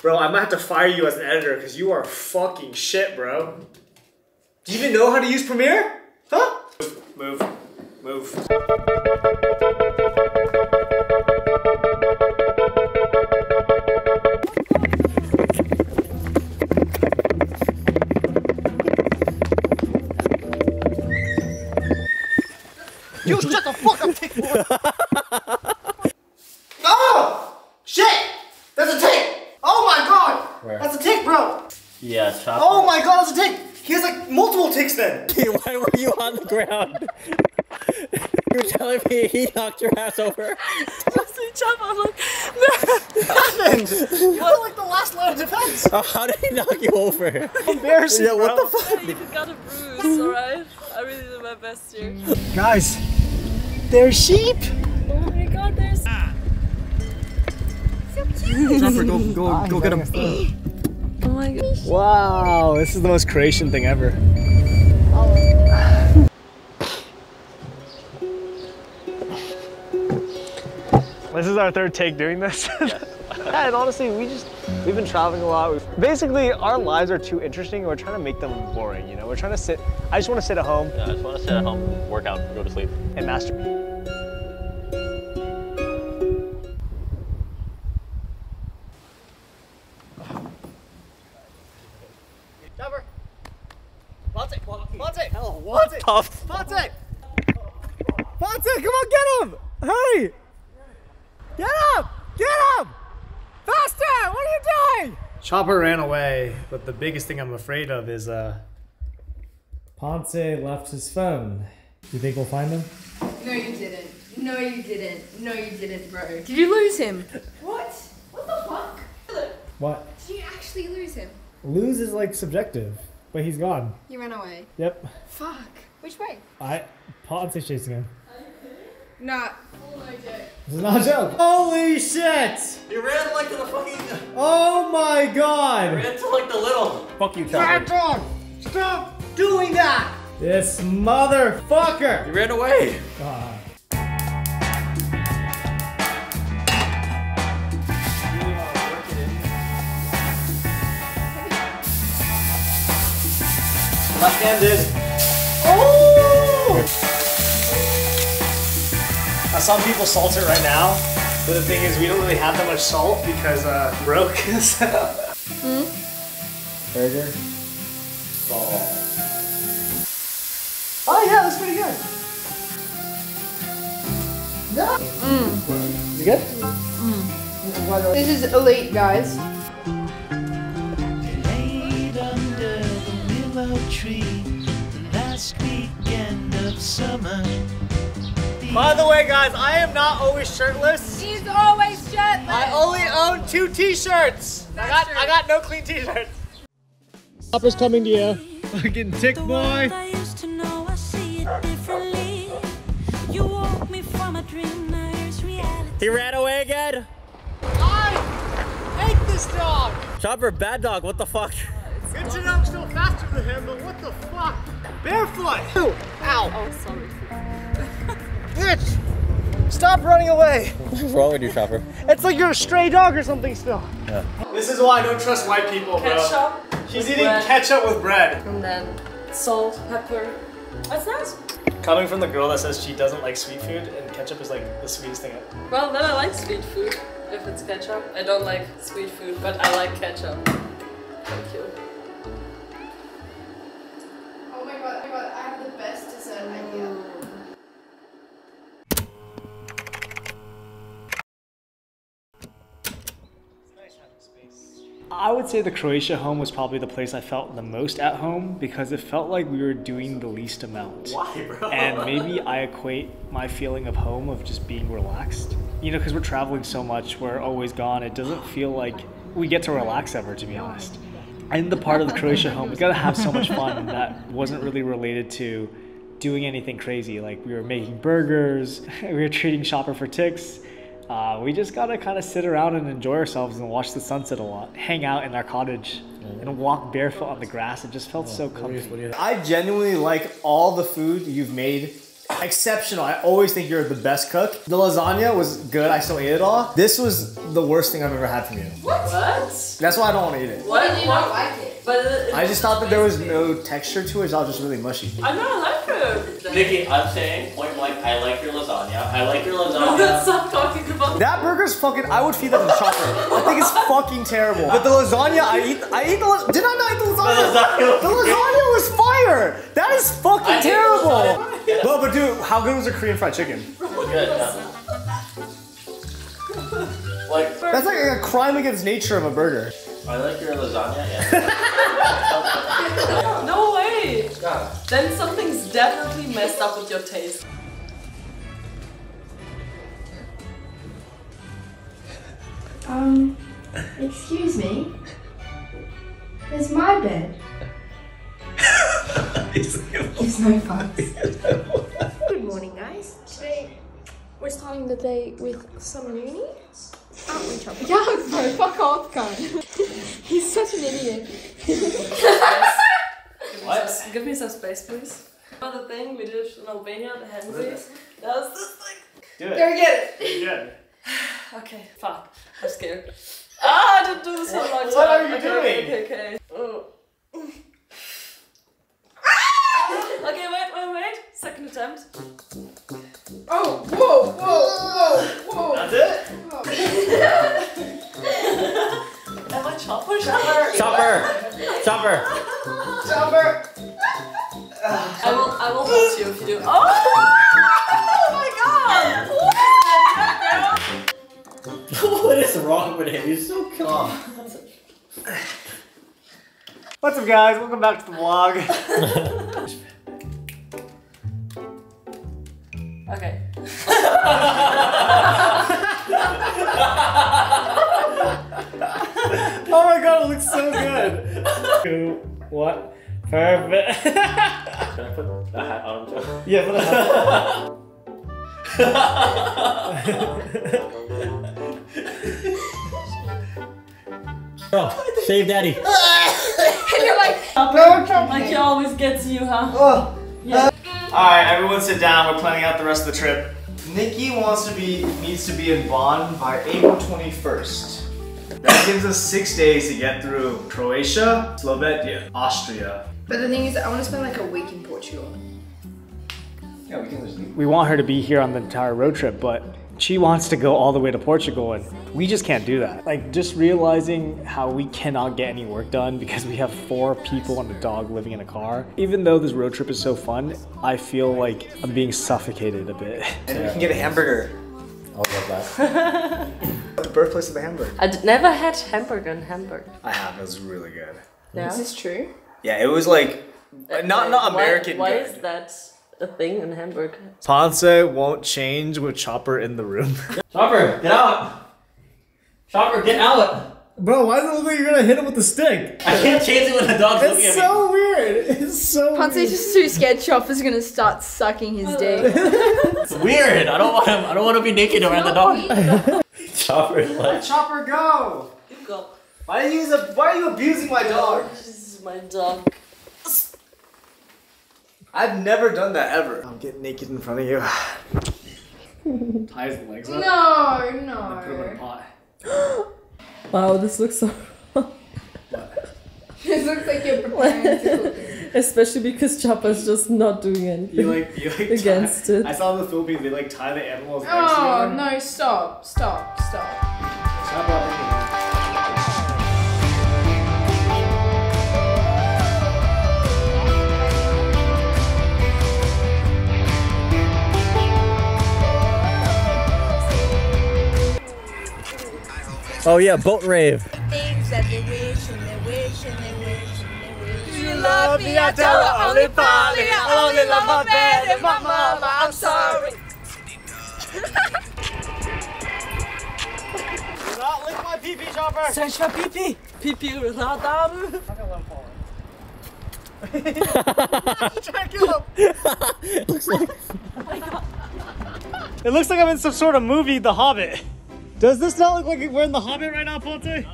Bro, I might have to fire you as an editor because you are fucking shit, bro. Do you even know how to use Premiere? Huh? Move, move, move. You shut the fuck up, Tick Boy! Oh! Shit! That's a tick! Oh my god! Where? That's a tick, bro! Yeah, chopper. Oh my god, that's a tick! He has like multiple ticks then! Why were you on the ground? You're telling me he knocked your ass over? Chopper, I'm like, no. happened? You were like the last line of defense! Uh, how did he knock you over? Embarrassing, Yeah, what bro. the fuck? I even got a bruise, alright? I really did my best here. Guys, they're sheep! Oh my god, there's. Jumper, go, go, go get him. My god. Wow, this is the most Croatian thing ever. This is our third take doing this. yeah, and honestly, we just we've been traveling a lot. We've, basically, our lives are too interesting, and we're trying to make them boring. You know, we're trying to sit. I just want to sit at home Yeah, I just want to sit at home, work out, go to sleep. and masturbate. Chopper ran away, but the biggest thing I'm afraid of is uh. Ponce left his phone. Do you think we'll find him? No, you didn't. No, you didn't. No, you didn't, bro. Did you lose him? What? What the fuck? What? Did you actually lose him? Lose is like subjective, but he's gone. He ran away. Yep. Fuck. Which way? I Ponce's chasing him. Nah. Oh my god. This is not a joke. Holy shit! You ran like to the fucking. Oh my god! ran to like the little. Fuck you, chopper. dog! Stop doing that! This motherfucker! You ran away. Ah. Left-handed. Now, some people salt it right now, but the thing is, we don't really have that much salt because uh, broke. Hmm? Burger. oh yeah, that's pretty good. Hmm. Is it good? Hmm. This is elite, guys. laid under the willow tree last weekend of summer. By the way, guys, I am not always shirtless. He's always shirtless. I only own two T-shirts. I got I got no clean T-shirts. Chopper's coming to you. Fucking tick boy. I used to know I see it differently. You woke me from a dream, now here's reality. He ran away again. I hate this dog. Chopper, bad dog. What the fuck? It's to know I'm still faster than him, but what the fuck? Barefoot. Ew. Ow. Oh, sorry. Bitch. Stop running away. What's wrong with you, Chopper? It's like you're a stray dog or something still. Yeah. This is why I don't trust white people, bro. Ketchup. She's eating bread, ketchup with bread. And then salt, pepper. That's nice. Coming from the girl that says she doesn't like sweet food and ketchup is like the sweetest thing. ever. Well, then I like sweet food. If it's ketchup. I don't like sweet food, but I like ketchup. Thank you. I would say the Croatia home was probably the place I felt the most at home because it felt like we were doing the least amount. Why, bro? And maybe I equate my feeling of home of just being relaxed. You know, because we're traveling so much, we're always gone. It doesn't feel like we get to relax ever, to be honest. And the part of the Croatia home, we got to have so much fun that wasn't really related to doing anything crazy. Like we were making burgers, we were treating Chopper for ticks. Uh, we just gotta kind of sit around and enjoy ourselves and watch the sunset a lot, hang out in our cottage, and walk barefoot on the grass. It just felt so comfy. I genuinely like all the food you've made exceptional. I always think you're the best cook. The lasagna was good. I still ate it all. This was the worst thing I've ever had from you. What? What? That's why I don't want to eat it. What? Did you not like it? But it, I just thought that there was no texture to it. It's all just really mushy. I know, I like. Nici, I'm saying point blank, I like your lasagna. I like your Let's stop talking about That burger's fucking. I would feed that to Chopper. I think it's fucking terrible. But the lasagna, I eat. I eat the. la- Did I not eat the lasagna? The lasagna The lasagna was fire. That is fucking I terrible. lasagna. But but dude, how good was the Korean fried chicken? Good. Yeah. Like, That's like a crime against nature of a burger. I like your lasagna. Yeah. No way! God. Then something's definitely messed up with your taste. Um, excuse me. There's my bed. it's no fun. Good morning, guys. Today we're starting the day with some uni. Aren't we, Chopper? Yeah, bro, fuck off, cunt. He's such an idiot. What? Give me some space, please. Another thing we did in Albania, the hand raise. That was this thing. Do it. Go get it. Good. Okay, fuck. I'm scared. Ah, I didn't do this for a long time. What are you okay, doing? Okay, okay. Oh. okay, wait, wait, wait. Second attempt. Oh, whoa, whoa, whoa, Chopper! Chopper! Chopper. I will, I will hold you if you do. Oh, oh my god! what is wrong with him? He's so calm. Oh. What's up, guys? Welcome back to the vlog. Okay. Two, what? Perfect. Can I put the hat on too? Yeah, for the Bro, save daddy. And you're like, Like he always gets you, huh? Alright, everyone sit down. We're planning out the rest of the trip. Nici wants to be needs to be in Bonn by April 21st. That gives us six days to get through Croatia, Slovakia, Austria. But the thing is, I want to spend like a week in Portugal. Yeah, we can just leave. We want her to be here on the entire road trip, but she wants to go all the way to Portugal, and we just can't do that. Like, just realizing how we cannot get any work done because we have four people and a dog living in a car. Even though this road trip is so fun, I feel like I'm being suffocated a bit. And we can get a hamburger. I love that. The birthplace of the hamburger. I d- never had hamburger in Hamburg. I have. It was really good. Yeah. Is this true? Yeah, it was like uh, not not Why- American Why, good. is that a thing in Hamburg? Ponce won't change with Chopper in the room. Chopper, get out! Chopper, get out! Bro, why does it look like you're gonna hit him with the stick? I can't change it when the dog's looking It's at me. so weird. It's so Ponce's weird. just too scared Chopper's gonna start sucking his dick. It's weird. I don't want him. I don't want to be naked around the dog. Chopper's like, Chopper, go! You go. Why are you Why are you abusing my dog? This is my dog. I've never done that ever. I'll get naked in front of you. Ties the legs up. no, no. Put him in a pot. Wow, this looks so. This looks like you're preparing to cook it. Especially because Chopper's just not doing anything. You like you like Against tie, it. I saw in the Philippines they like tie the animals legs Oh no! Stop! Stop! Stop! Stop oh yeah, boat rave. Love me, I tell her only. I only love my bed and my mama. I'm sorry. Not lick my pee pee chopper. Maar pipi. Pipi radar. Try to kill him. It looks like I'm in some sort of movie, The Hobbit. Does this not look like we're in The Hobbit right now, Ponte?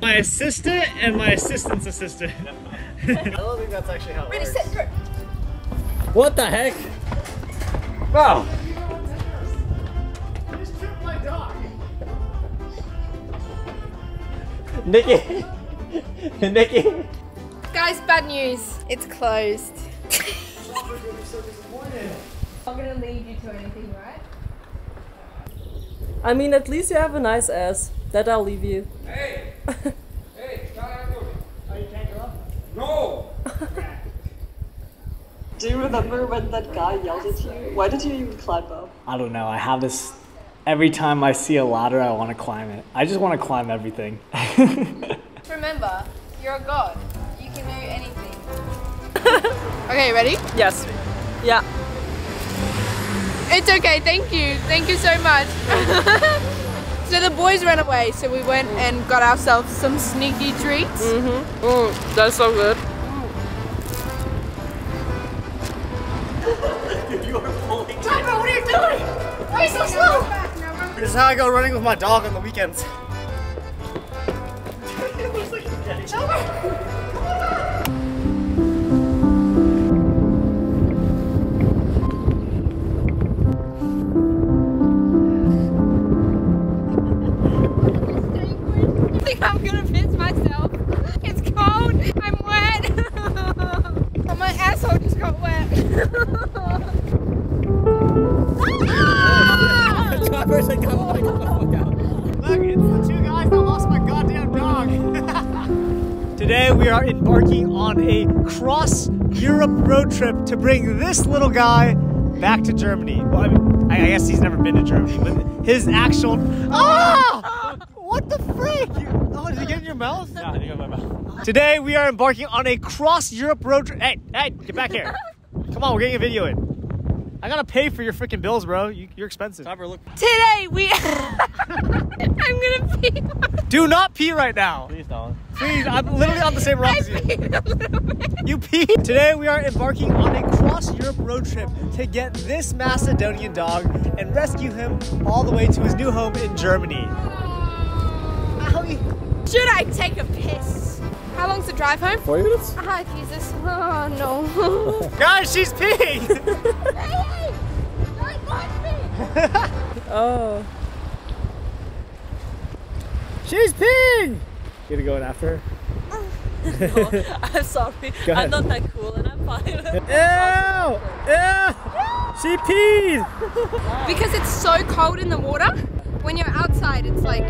My assistant and my assistant's assistant. I don't think that's actually how it Ready, works. set, go! What the heck? Bro. Nici. Nici. Guys, bad news. It's closed. I'm gonna lead you to anything, right? I mean, at least you have a nice ass. That I'll leave you. Hey! Hey, oh, you can't go up? No! Do you remember when that guy yelled at you? Why did you even climb up? I don't know. I have this. Every time I see a ladder, I want to climb it. I just want to climb everything. Remember, you're a god. You can do anything. okay, ready? Yes. Yeah. It's okay, thank you. Thank you so much. so the boys ran away, so we went and got ourselves some sneaky treats. Mm-hmm. Mm, that's so good. Tiger, what are you doing? Why are you so slow? This is how I go running with my dog on the weekends. I got wet. Today we are embarking on a cross Europe road trip to bring this little guy back to Germany. Well, I, mean, I guess he's never been to Germany, but his actual. Ah! What the frick? You- Oh, did it get in your mouth? Yeah, I think I'm in my mouth. Today we are embarking on a cross Europe road trip. Hey, hey, get back here. Come on, we're getting a video in. I gotta pay for your freaking bills, bro. You, you're expensive. Chopper, look. Today we. I'm gonna pee. Do not pee right now. Please don't. Please, I'm literally on the same rock I as you. peed a little bit. You peed? Today we are embarking on a cross Europe road trip to get this Macedonian dog and rescue him all the way to his new home in Germany. Owie. Should I take a piss? How long's the drive home? Four minutes? Ah, Jesus. Oh, no. Guys, she's peeing! hey, don't watch me. Oh. she's peeing! You gonna go in after her? no, I'm sorry. Go ahead. I'm not that cool and I'm fine. Ew! Ew! She peed! Because it's so cold in the water. When you're outside, it's like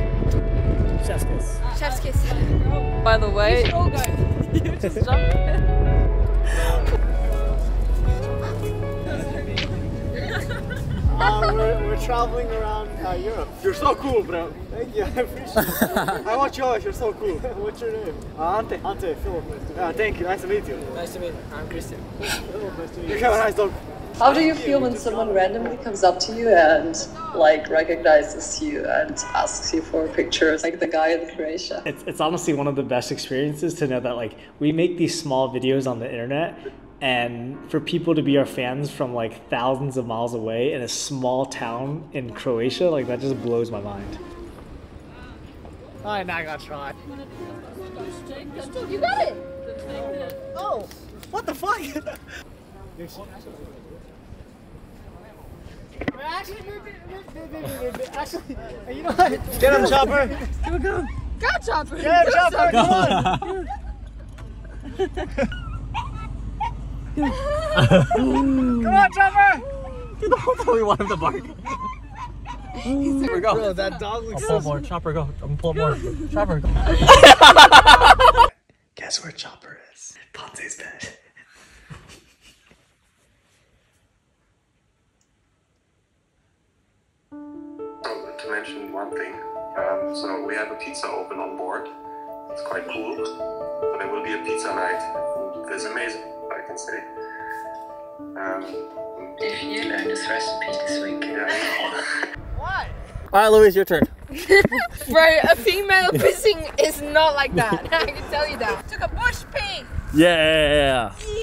Chef's kiss. chef's kiss. By the We way, should all go. you just jumped in. Uh, we're, we're traveling around uh, Europe. You're so cool, bro. Thank you, I appreciate it. I want yours, you're so cool. What's your name? Uh, Ante. Ante, Philip. Uh, thank you, nice to meet you. Nice to meet you. I'm Christian. Philip, nice to meet you. You have a nice dog. How do you feel when someone randomly comes up to you and like recognizes you and asks you for pictures, like the guy in Croatia? it's, it's honestly one of the best experiences to know that like we make these small videos on the internet and for people to be our fans from like thousands of miles away in a small town in croatia like that just blows my mind Alright, now I gotta try. You got it. Oh, what the fuck? Actually, actually, you know what? Get him, Chopper. Go, Chopper. Get him, Chopper. Come on. Come on, Chopper. we want him to bark. Chopper, go. Bro, that dog looks I'll pull more. Chopper, go. I'm pull more. Chopper, go. guess where chopper is ponce's bed to mention one thing, um, so we have a pizza open on board. It's quite cool. So there will be a pizza night. It's amazing, I can say. Um, If you learn this recipe this week. yeah. All right, Louise, your turn. Bro, a female pissing is not like that. I can tell you that. Took a bush pee. Yeah. Yeah. Yeah.